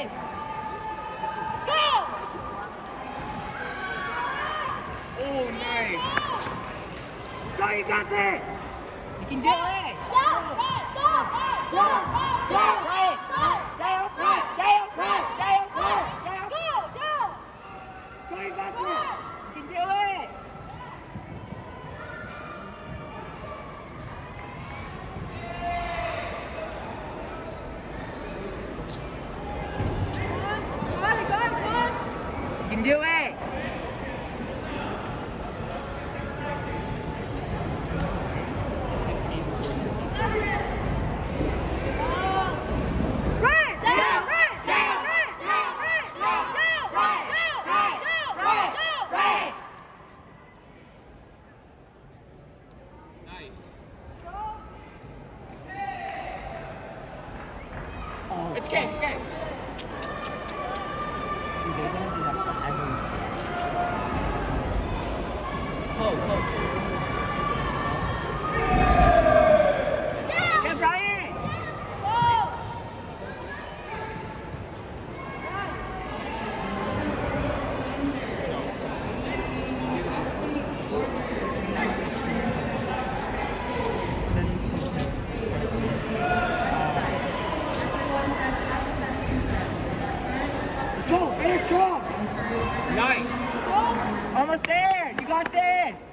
Yes! Go! Oh, nice. Go, you got that! You can do it! can do it. It's okay, it's okay. Go, finish strong. Nice. Almost there. Martes.